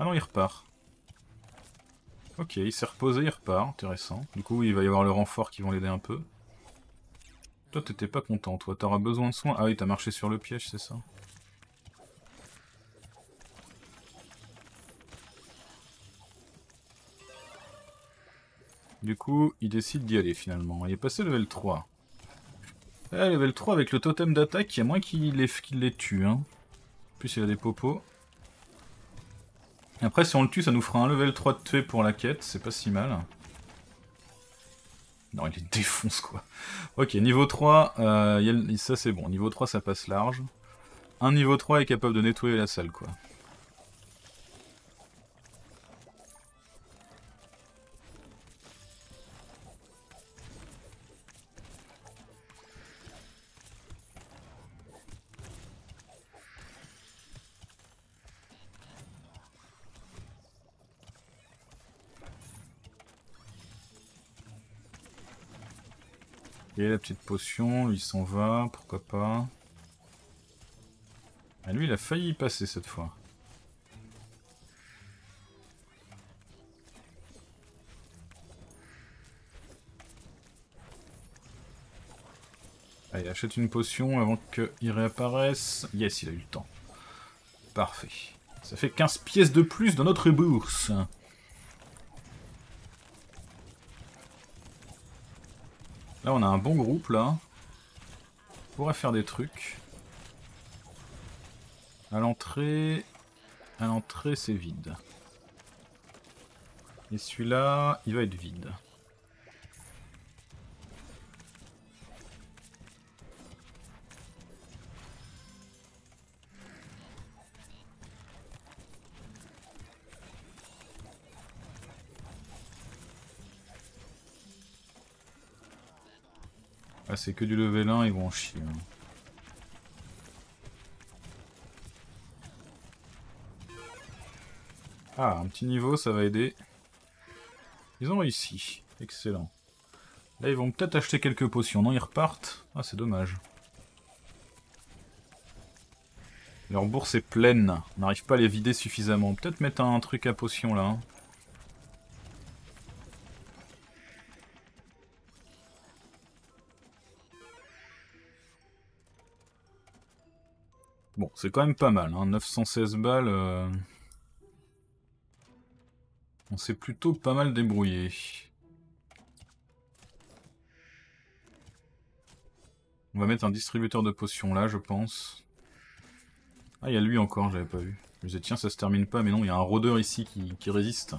Ah non, il repart. Ok, il s'est reposé, il repart, intéressant. Du coup, il va y avoir le renfort qui vont l'aider un peu. Toi, t'étais pas content, toi, t'auras besoin de soins. Ah oui, t'as marché sur le piège, c'est ça? Du coup, il décide d'y aller finalement. Il est passé level 3. Eh, level 3 avec le totem d'attaque, il y a moins qu'il les, tue. Hein. En plus, il a des popos. Après, si on le tue, ça nous fera un level 3 de tuer pour la quête. C'est pas si mal. Non, il les défonce, quoi. Ok, niveau 3, euh, ça c'est bon. Niveau 3, ça passe large. Un niveau 3 est capable de nettoyer la salle, quoi. La petite potion, lui s'en va, pourquoi pas. Ah, lui, il a failli y passer cette fois. Allez, achète une potion avant qu'il réapparaisse. Yes, il a eu le temps. Parfait. Ça fait 15 pièces de plus dans notre bourse. Là, on a un bon groupe, là. On pourrait faire des trucs. À l'entrée... À l'entrée, c'est vide. Et celui-là, il va être vide. Ah, c'est que du level 1, ils vont en chier. hein. Ah, un petit niveau, ça va aider. Ils ont réussi. Excellent. Là, ils vont peut-être acheter quelques potions. Non, ils repartent. Ah, c'est dommage. Leur bourse est pleine. On n'arrive pas à les vider suffisamment. Peut-être mettre un truc à potion là. hein. Bon, c'est quand même pas mal. Hein. 916 balles. euh, On s'est plutôt pas mal débrouillé. On va mettre un distributeur de potions là, je pense. Ah, il y a lui encore, j'avais pas vu. Je me disais, tiens, ça se termine pas, mais non, il y a un rôdeur ici qui, résiste.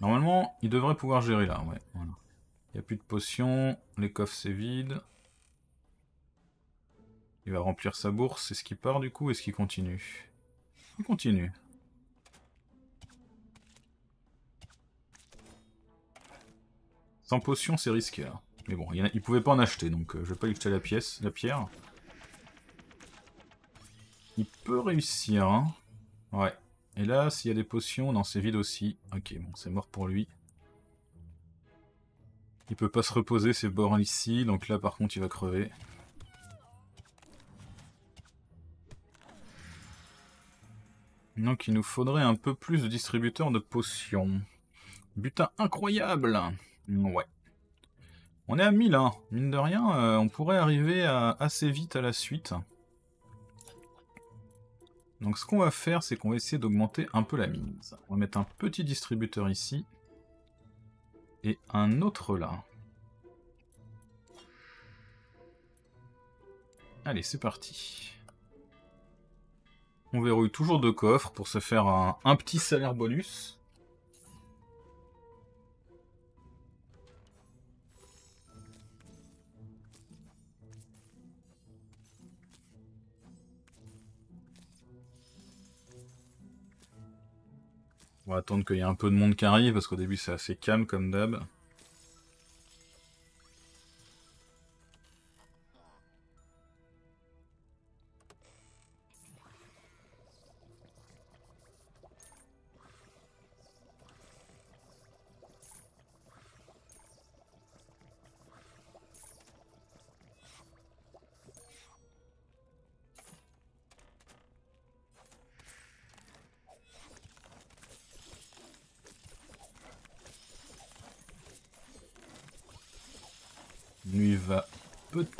Normalement, il devrait pouvoir gérer là, ouais. Voilà. Il n'y a plus de potions, les coffres c'est vide. Il va remplir sa bourse. Est-ce qu'il part du coup Est-ce qu'il continue? Il continue. Sans potion, c'est risqué là. Mais bon, il, a- il pouvait pas en acheter, donc euh, je vais pas lui jeter la pièce, la pierre. Il peut réussir, hein. Ouais. Et là, s'il y a des potions, non, c'est vide aussi. Ok, bon, c'est mort pour lui. Il peut pas se reposer, c'est bord ici, donc là, par contre, il va crever. Donc il nous faudrait un peu plus de distributeurs de potions. Butin incroyable Ouais. On est à 1000, hein. Mine de rien, euh, on pourrait arriver assez vite à la suite. Donc ce qu'on va faire, c'est qu'on va essayer d'augmenter un peu la mise. On va mettre un petit distributeur ici. Et un autre là. Allez, c'est parti. On verrouille toujours deux coffres pour se faire un, petit salaire bonus. On va attendre qu'il y ait un peu de monde qui arrive parce qu'au début c'est assez calme comme d'hab.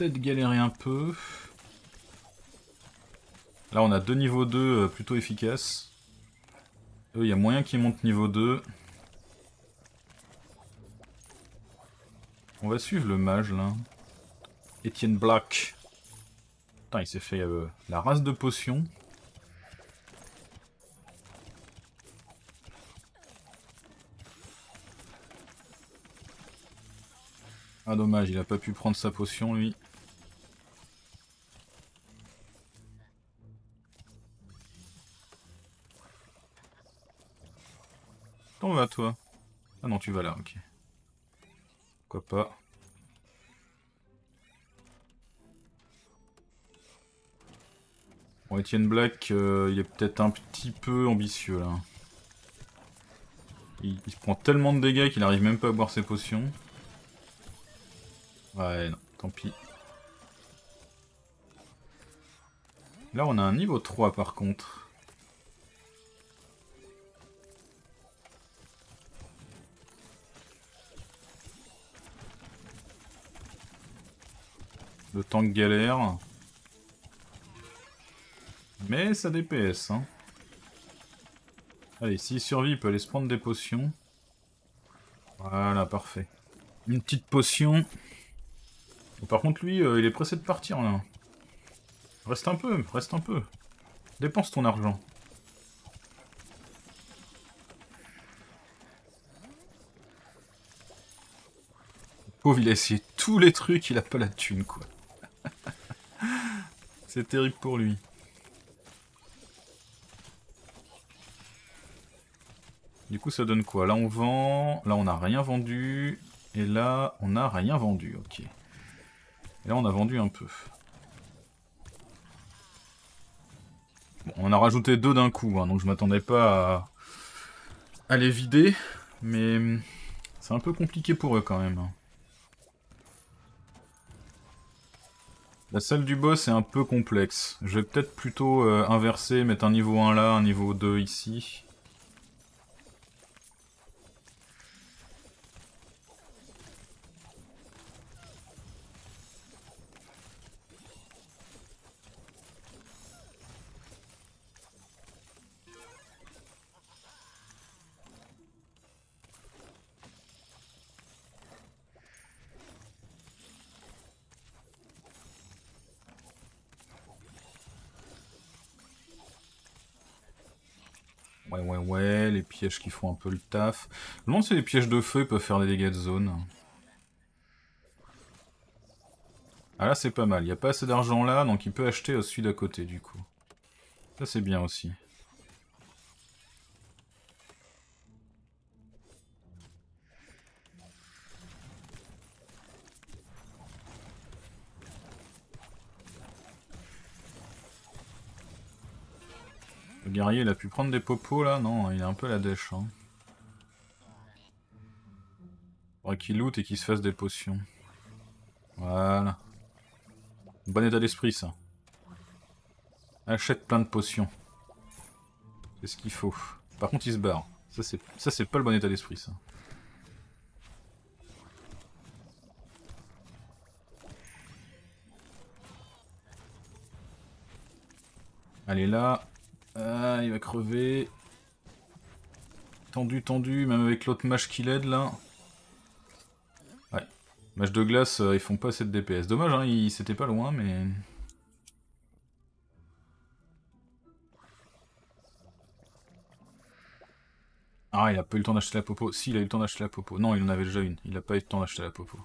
Peut-être galérer un peu. Là on a deux niveaux 2 euh, plutôt efficaces. Eux il y a moyen qu'ils montent niveau 2. On va suivre le mage là. Étienne Black. Putain il s'est fait euh, la race de potions. Ah dommage, il a pas pu prendre sa potion lui. Ah non tu vas là, ok. Pourquoi pas. Bon Etienne Black, euh, il est peut-être un petit peu ambitieux là. Il, il se prend tellement de dégâts qu'il arrive même pas à boire ses potions. Ouais, non, tant pis. Là, on a un niveau 3 par contre. Le tank galère. Mais ça DPS, hein. Allez, s'il survit, il peut aller se prendre des potions. Voilà, parfait. Une petite potion. Par contre, lui, euh, il est pressé de partir, là. Reste un peu, reste un peu. Dépense ton argent. Pauvre, il a essayé tous les trucs, il a pas la thune, quoi. Terrible pour lui. Du coup, ça donne quoi? Là, on vend. Là, on n'a rien vendu. Et là, on n'a rien vendu, ok. Et là, on a vendu un peu. On a rajouté deux d'un coup, hein, donc je m'attendais pas à... à les vider. Mais c'est un peu compliqué pour eux quand même. La salle du boss est un peu complexe. Je vais peut-être plutôt euh, inverser, mettre un niveau 1 là, un niveau 2 ici. Qui font un peu le taf. Non, c'est les pièges de feu, ils peuvent faire des dégâts de zone. Ah là, c'est pas mal. Il n'y a pas assez d'argent là, donc il peut acheter au celui d'à côté, du coup. Ça, c'est bien aussi. Le guerrier, il a pu prendre des popos là Non, il est un peu la dèche. Hein. Faudrait qu'il loot et qu'il se fasse des potions. Voilà. Bon état d'esprit ça. Achète plein de potions. C'est ce qu'il faut. Par contre il se barre. Ça c'est pas le bon état d'esprit ça. Allez là, ah, il va crever. Tendu, tendu, même avec l'autre mage qui l'aide là. Ouais. Mage de glace, euh, ils font pas assez de DPS. Dommage, hein, il c'était pas loin, mais... Ah, il a pas eu le temps d'acheter la popo. Si, il a eu le temps d'acheter la popo. Non, il en avait déjà une. Il a pas eu le temps d'acheter la popo.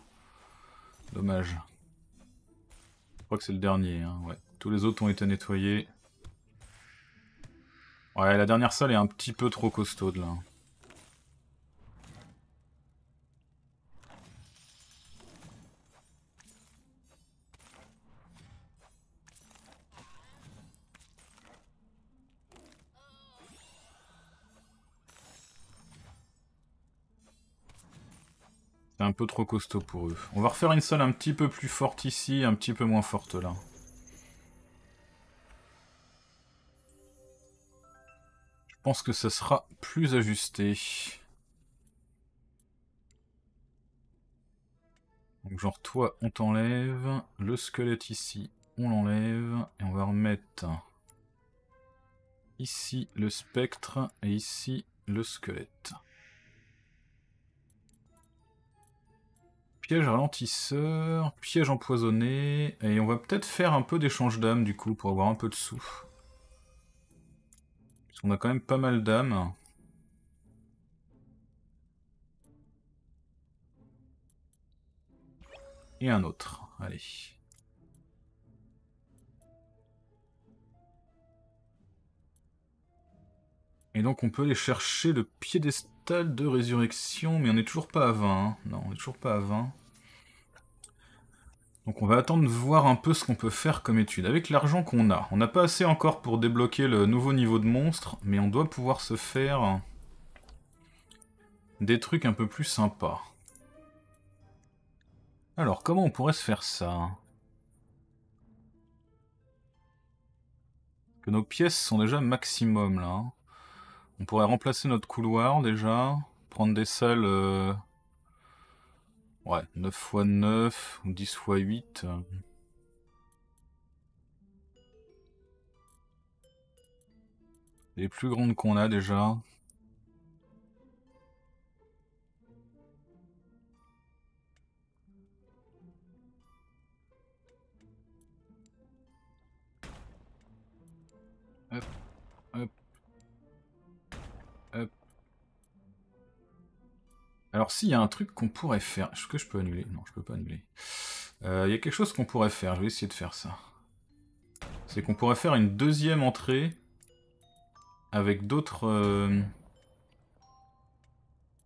Dommage. Je crois que c'est le dernier, hein, ouais. Tous les autres ont été nettoyés. Ouais, la dernière salle est un petit peu trop costaude là. C'est un peu trop costaud pour eux. On va refaire une salle un petit peu plus forte ici, un petit peu moins forte là. Pense que ça sera plus ajusté. Donc genre toi on t'enlève, le squelette ici on l'enlève et on va remettre ici le spectre et ici le squelette. Piège ralentisseur, piège empoisonné, et on va peut-être faire un peu d'échange d'âme du coup pour avoir un peu de sous. On a quand même pas mal d'âmes. Et un autre. Allez. Et donc on peut aller chercher le piédestal de résurrection, mais on n'est toujours pas à 20. Hein. Non, on n'est toujours pas à 20. Donc on va attendre de voir un peu ce qu'on peut faire comme étude. Avec l'argent qu'on a, on n'a pas assez encore pour débloquer le nouveau niveau de monstre, mais on doit pouvoir se faire des trucs un peu plus sympas. Alors, comment on pourrait se faire ça? Que nos pièces sont déjà maximum là. On pourrait remplacer notre couloir déjà, prendre des salles... Euh, Ouais, 9 x 9 ou 10 x 8. Les plus grandes qu'on a déjà. Hop, Alors s'il y a un truc qu'on pourrait faire... Est-ce que je peux annuler Non, je peux pas annuler. Euh, il y a quelque chose qu'on pourrait faire, je vais essayer de faire ça. C'est qu'on pourrait faire une deuxième entrée avec d'autres... Euh,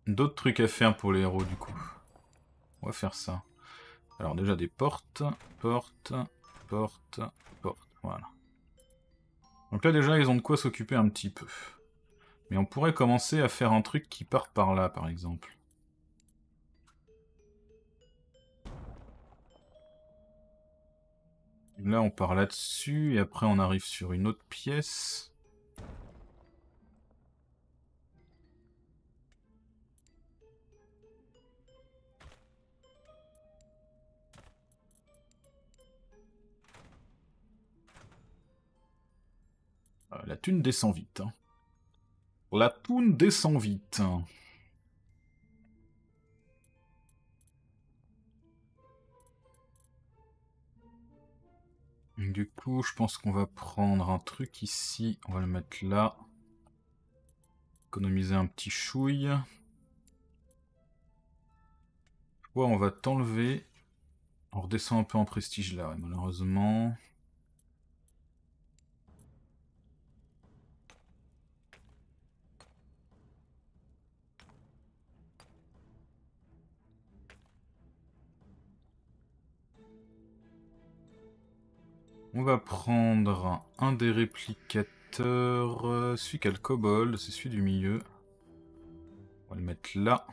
d'autres trucs à faire pour les héros du coup. On va faire ça. Alors déjà des portes, portes, portes, portes, voilà. Donc là déjà ils ont de quoi s'occuper un petit peu. Mais on pourrait commencer à faire un truc qui part par là par exemple. Là on part là-dessus et après on arrive sur une autre pièce. Euh, la thune descend vite. Hein. La thune descend vite. Du coup, je pense qu'on va prendre un truc ici. On va le mettre là. Économiser un petit chouille. Toi, on va t'enlever. On redescend un peu en prestige là, malheureusement. On va prendre un des réplicateurs, euh, celui qui a le kobold, c'est celui du milieu. On va le mettre là.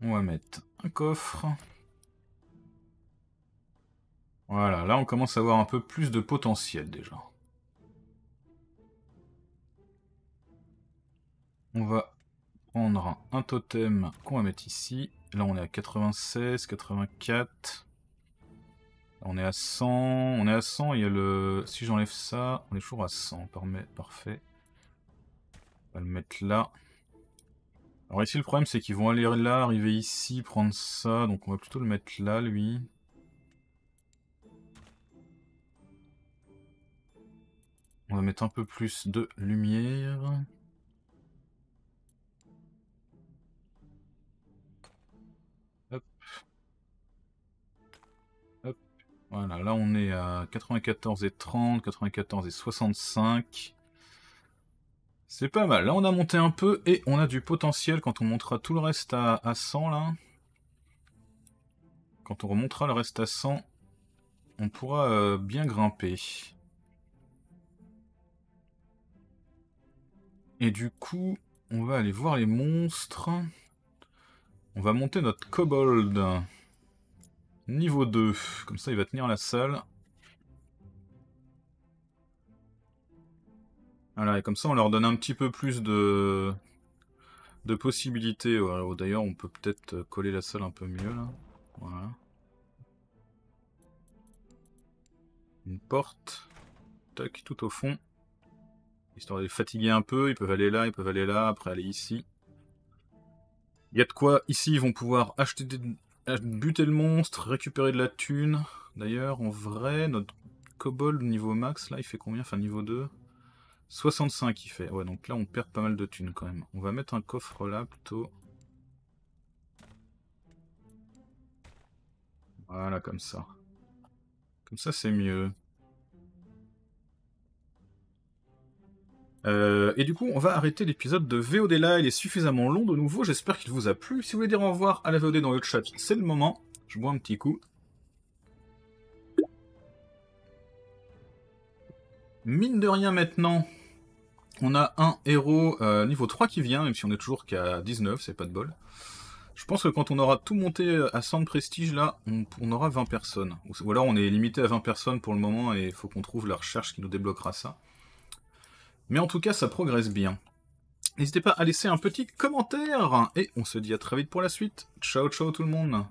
On va mettre un coffre. Voilà, là on commence à avoir un peu plus de potentiel déjà. On va prendre un totem qu'on va mettre ici. Là on est à 96, 84. On est à 100, on est à 100, il y a le... Si j'enlève ça, on est toujours à 100, parfait. On va le mettre là. Alors ici le problème c'est qu'ils vont aller là, arriver ici, prendre ça, donc on va plutôt le mettre là lui. On va mettre un peu plus de lumière. Voilà, là on est à 94 et 30, 94 et 65. C'est pas mal. Là on a monté un peu et on a du potentiel quand on montera tout le reste à, 100 là. Quand on remontera le reste à 100, on pourra euh, bien grimper. Et du coup, on va aller voir les monstres. On va monter notre kobold. Niveau 2, comme ça il va tenir la salle. Voilà, et comme ça on leur donne un petit peu plus de, de possibilités. D'ailleurs on peut peut-être coller la salle un peu mieux là. Voilà. Une porte. Tac, tout au fond. Histoire de les fatiguer un peu, ils peuvent aller là, ils peuvent aller là, après aller ici. Il y a de quoi, ici ils vont pouvoir acheter des, buter le monstre, récupérer de la thune. D'ailleurs, en vrai, notre kobold niveau max, là, il fait combien? Enfin, niveau 2 65 il fait. Ouais, donc là, on perd pas mal de thunes quand même. On va mettre un coffre là, plutôt. Voilà, comme ça. Comme ça, c'est mieux. Euh, et du coup, on va arrêter l'épisode de VOD là. Il est suffisamment long de nouveau. J'espère qu'il vous a plu. Si vous voulez dire au revoir à la VOD dans le chat, c'est le moment. Je bois un petit coup. Mine de rien maintenant, on a un héros euh, niveau 3 qui vient, même si on est toujours qu'à 19, c'est pas de bol. Je pense que quand on aura tout monté à 100 de prestige, là, on, aura 20 personnes. Ou, alors on est limité à 20 personnes pour le moment et il faut qu'on trouve la recherche qui nous débloquera ça. Mais en tout cas, ça progresse bien. N'hésitez pas à laisser un petit commentaire, et on se dit à très vite pour la suite. Ciao ciao tout le monde